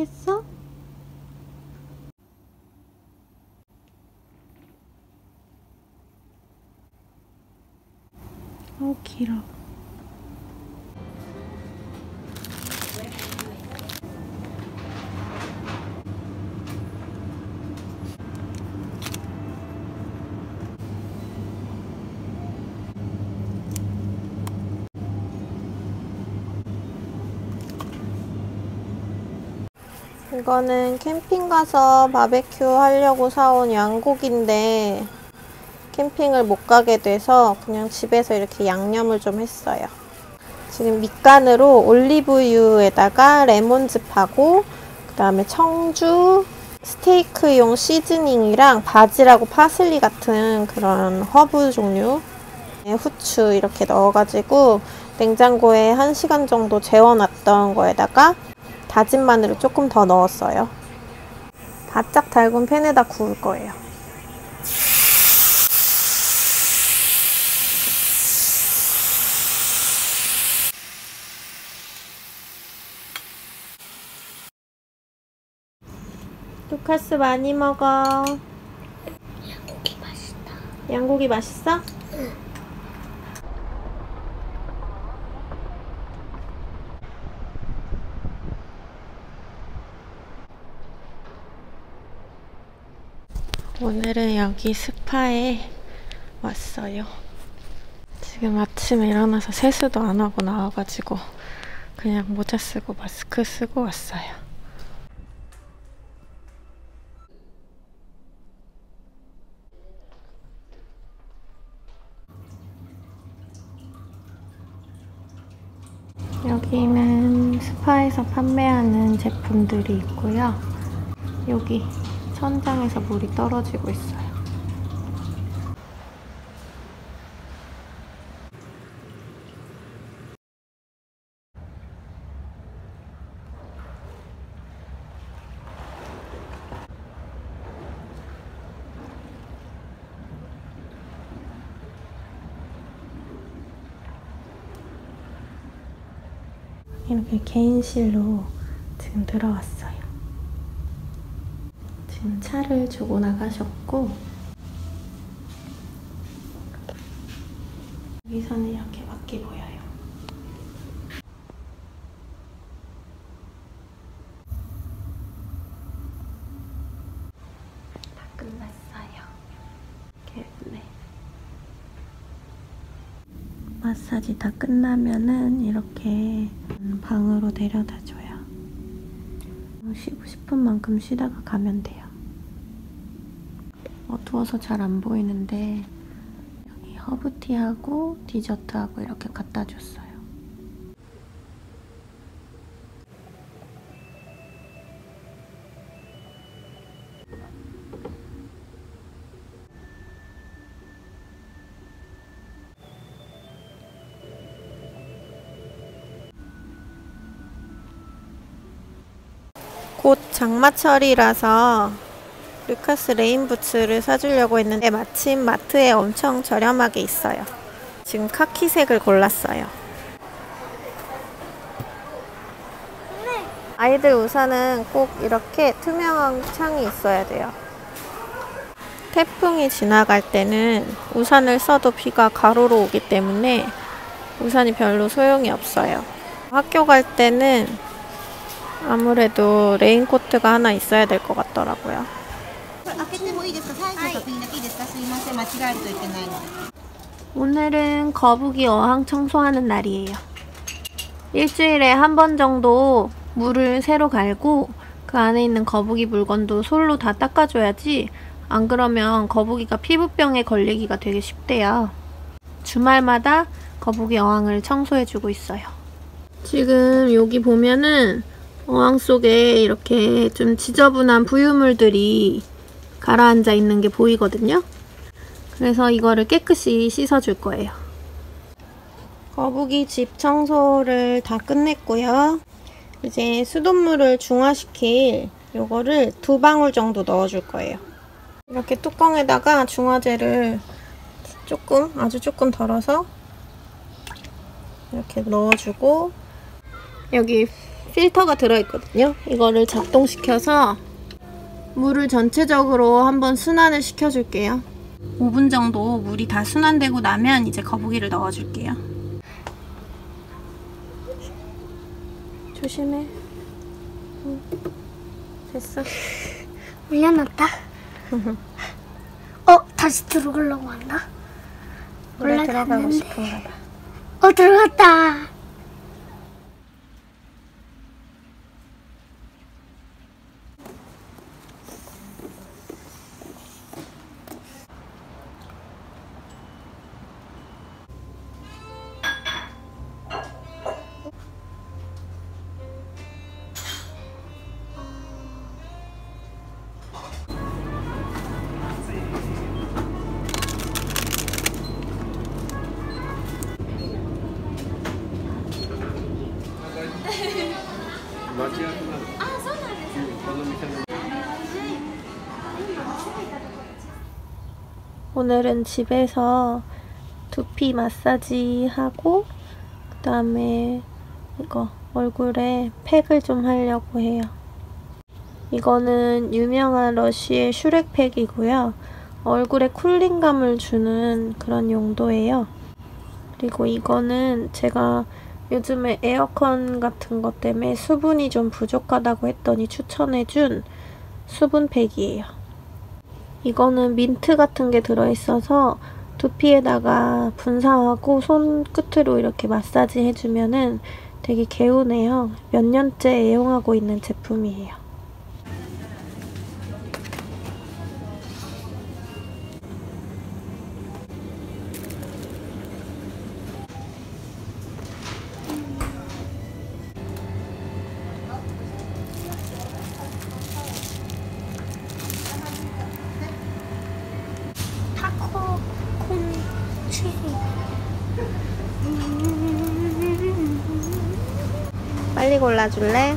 했어? 어 길어. 이거는 캠핑 가서 바베큐 하려고 사온 양고기인데 캠핑을 못 가게 돼서 그냥 집에서 이렇게 양념을 좀 했어요. 지금 밑간으로 올리브유에다가 레몬즙하고 그 다음에 청주 스테이크용 시즈닝이랑 바질하고 파슬리 같은 그런 허브 종류 네, 후추 이렇게 넣어가지고 냉장고에 1시간 정도 재워놨던 거에다가 다진 마늘을 조금 더 넣었어요. 바짝 달군 팬에다 구울 거예요. 루카스 많이 먹어. 고기 맛있다. 양고기 맛있어? 오늘은 여기 스파에 왔어요. 지금 아침에 일어나서 세수도 안 하고 나와가지고 그냥 모자 쓰고 마스크 쓰고 왔어요. 여기는 스파에서 판매하는 제품들이 있고요. 여기 천장에서 물이 떨어지고 있어요. 이렇게 개인실로 지금 들어왔어요. 지금 차를 주고 나가셨고 여기서는 이렇게 밖이 보여요. 다 끝났어요. 개운해. 마사지 다 끝나면은 이렇게 방으로 데려다 줘요. 쉬고 싶은 만큼 쉬다가 가면 돼요. 어두워서 잘 안 보이는데 여기 허브티하고 디저트하고 이렇게 갖다 줬어요. 곧 장마철이라서 루카스 레인 부츠를 사주려고 했는데 마침 마트에 엄청 저렴하게 있어요. 지금 카키색을 골랐어요. 아이들 우산은 꼭 이렇게 투명한 창이 있어야 돼요. 태풍이 지나갈 때는 우산을 써도 비가 가로로 오기 때문에 우산이 별로 소용이 없어요. 학교 갈 때는 아무래도 레인코트가 하나 있어야 될 것 같더라고요. 間違えるといけないので 오늘은 거북이 어항 청소하는 날이에요. 일주일에 한 번 정도 물을 새로 갈고 그 안에 있는 거북이 물건도 솔로 다 닦아줘야지 안 그러면 거북이가 피부병에 걸리기가 되게 쉽대요. 주말마다 거북이 어항을 청소해주고 있어요. 지금 여기 보면은 어항 속에 이렇게 좀 지저분한 부유물들이 가라앉아 있는 게 보이거든요. 그래서 이거를 깨끗이 씻어줄 거예요. 거북이 집 청소를 다 끝냈고요. 이제 수돗물을 중화시킬 요거를 두 방울 정도 넣어줄 거예요. 이렇게 뚜껑에다가 중화제를 조금, 아주 조금 덜어서 이렇게 넣어주고 여기 필터가 들어있거든요. 이거를 작동시켜서 물을 전체적으로 한번 순환을 시켜줄게요. 5분 정도 물이 다 순환되고 나면 이제 거북이를 넣어줄게요. 조심해. 응. 됐어. 올려놨다. 어, 다시 들어가려고 한다. 물에 들어가고. 싶은가 봐. 어, 들어갔다. 오늘은 집에서 두피 마사지 하고 그 다음에 이거 얼굴에 팩을 좀 하려고 해요. 이거는 유명한 러쉬의 슈렉 팩이고요. 얼굴에 쿨링감을 주는 그런 용도예요. 그리고 이거는 제가 요즘에 에어컨 같은 것 때문에 수분이 좀 부족하다고 했더니 추천해준 수분팩이에요. 이거는 민트 같은 게 들어있어서 두피에다가 분사하고 손끝으로 이렇게 마사지 해주면 은 되게 개운해요. 몇 년째 애용하고 있는 제품이에요. 빨리 골라줄래?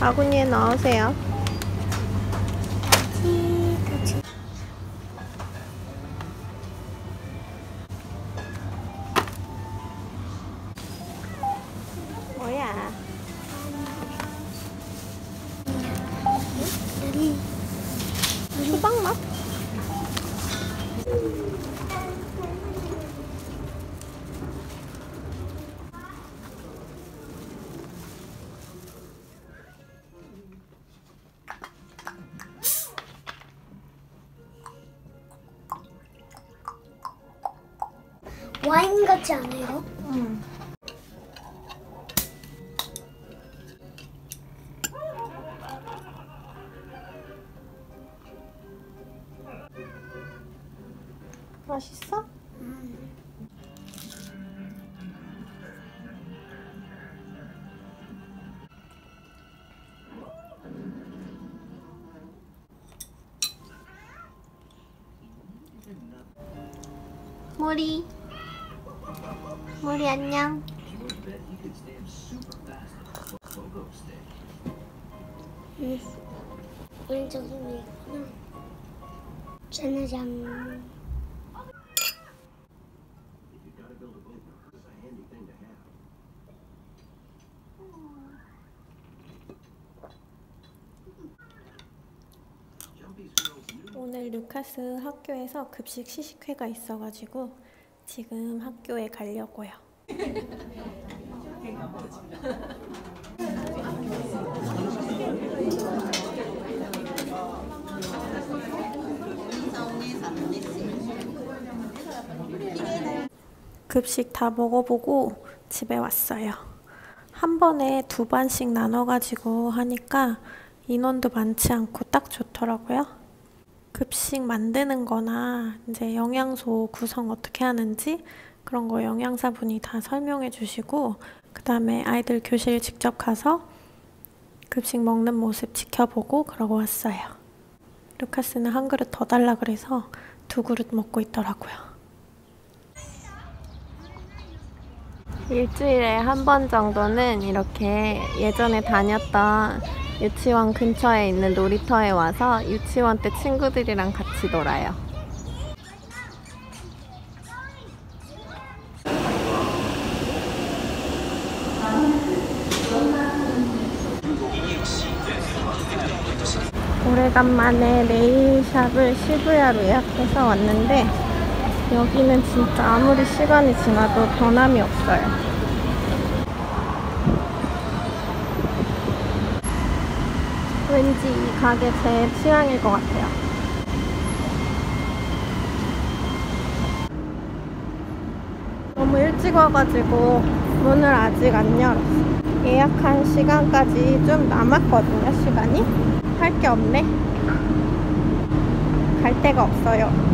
바구니에 넣으세요. 뭐야? 수박 맛? 맛있어? 오늘 루카스 학교에서 급식 시식회가 있어가지고 지금 학교에 가려고요. 급식 다 먹어보고 집에 왔어요. 한 번에 두 반씩 나눠가지고 하니까 인원도 많지 않고 딱 좋더라고요. 급식 만드는 거나 이제 영양소 구성 어떻게 하는지 그런 거 영양사분이 다 설명해 주시고 그 다음에 아이들 교실 직접 가서 급식 먹는 모습 지켜보고 그러고 왔어요. 루카스는 한 그릇 더 달라 그래서 두 그릇 먹고 있더라고요. 일주일에 한 번 정도는 이렇게 예전에 다녔던 유치원 근처에 있는 놀이터에 와서 유치원 때 친구들이랑 같이 놀아요. 오래간만에 네일샵을 시부야로 예약해서 왔는데 여기는 진짜 아무리 시간이 지나도 변함이 없어요. 왠지 이 가게 제 취향일 것 같아요. 너무 일찍 와가지고 문을 아직 안 열었어. 예약한 시간까지 좀 남았거든요, 시간이. 할 게 없네. 갈 데가 없어요.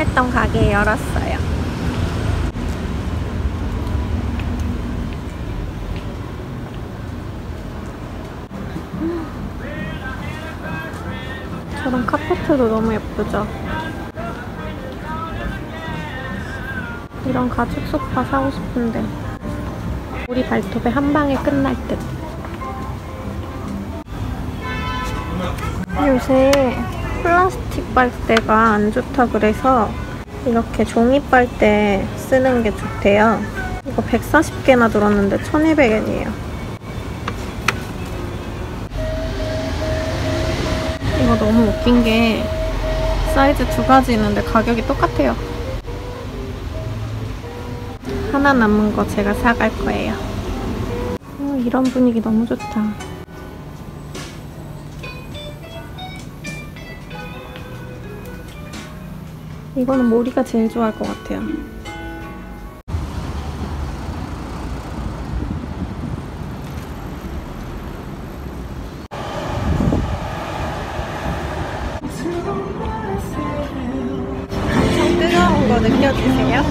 궁금했던 가게 열었어요. 저런 카페트도 너무 예쁘죠? 이런 가죽 소파 사고 싶은데 우리 발톱에 한 방에 끝날 듯. 요새 플라스틱 빨대가 안 좋다 그래서 이렇게 종이 빨대 쓰는 게 좋대요. 이거 140개나 들었는데 1200엔이에요. 이거 너무 웃긴 게 사이즈 두 가지 있는데 가격이 똑같아요. 하나 남은 거 제가 사갈 거예요. 어, 이런 분위기 너무 좋다. 이거는 모리가 제일 좋아할 것 같아요. 엄청 뜨거운 거 느껴지세요?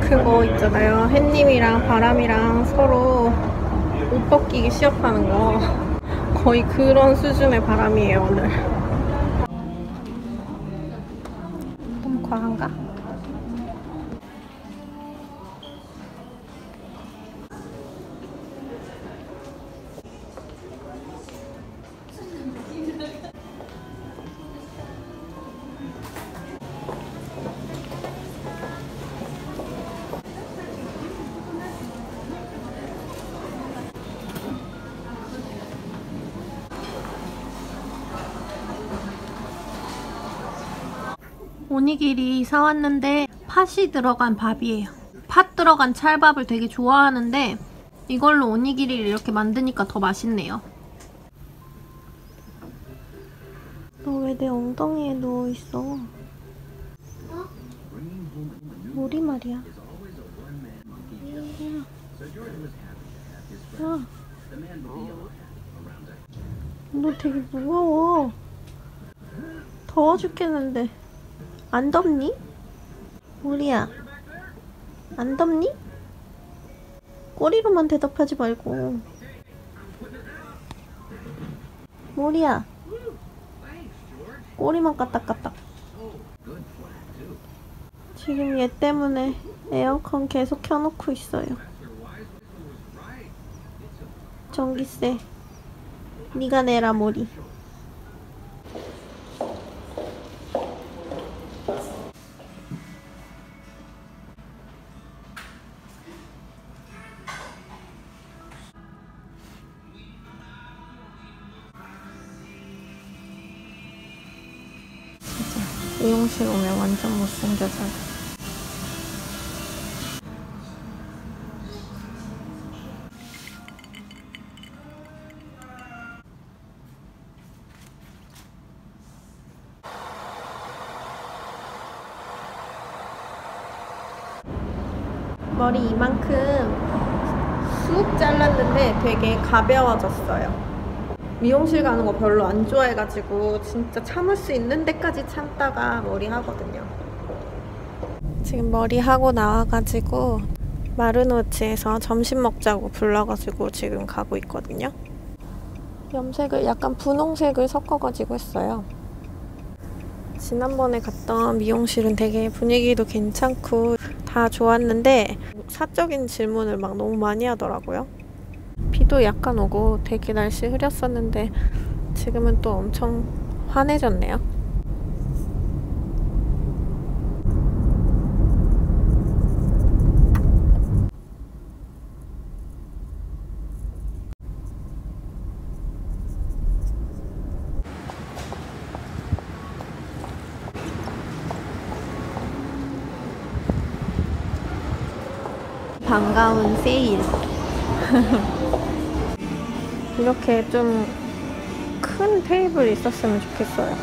그거 있잖아요. 햇님이랑 바람이랑 서로 옷 벗기기 시합하는 거. 거의 그런 수준의 바람이에요, 오늘. 너무 과한가? 오니기리 사왔는데 팥이 들어간 밥이에요. 팥 들어간 찰밥을 되게 좋아하는데 이걸로 오니기리를 이렇게 만드니까 더 맛있네요. 너 왜 내 엉덩이에 누워있어? 머리 말이야. 야. 너 되게 무거워. 더워 죽겠는데. 안 덥니? 우리야. 안 덥니? 꼬리로만 대답하지 말고. 모리야. 꼬리만 까딱까딱. 지금 얘 때문에 에어컨 계속 켜놓고 있어요. 전기세. 네가 내라 모리. 미용실 오면 완전 못생겨서 머리 이만큼 쑥 잘랐는데 되게 가벼워졌어요. 미용실 가는 거 별로 안 좋아해가지고 진짜 참을 수 있는 데까지 참다가 머리 하거든요. 지금 머리 하고 나와가지고 마르노츠에서 점심 먹자고 불러가지고 지금 가고 있거든요. 염색을 약간 분홍색을 섞어가지고 했어요. 지난번에 갔던 미용실은 되게 분위기도 괜찮고 다 좋았는데 사적인 질문을 막 너무 많이 하더라고요. 비도 약간 오고 되게 날씨 흐렸었는데 지금은 또 엄청 환해졌네요. 반가운 세일. 이렇게 좀 큰 테이블 있었으면 좋겠어요.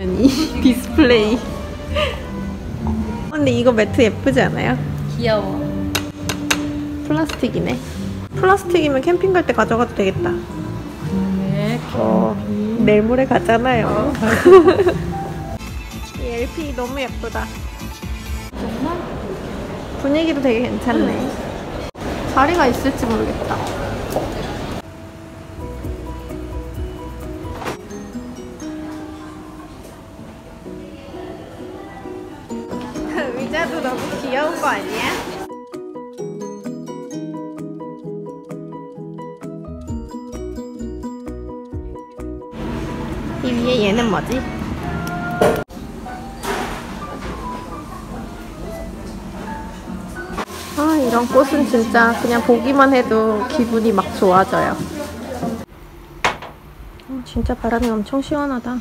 이 디스플레이. 근데 이거 매트 예쁘지 않아요? 귀여워. 플라스틱이네. 플라스틱이면 캠핑 갈 때 가져가도 되겠다. 네. 어, 내일 모레 가잖아요. 이 LP 너무 예쁘다. 분위기도 되게 괜찮네. 자리가 있을지 모르겠다. 의자도 너무 귀여운 거 아니야? 이 위에 얘는 뭐지? 이런 꽃은 진짜 그냥 보기만 해도 기분이 막 좋아져요. 어, 진짜 바람이 엄청 시원하다.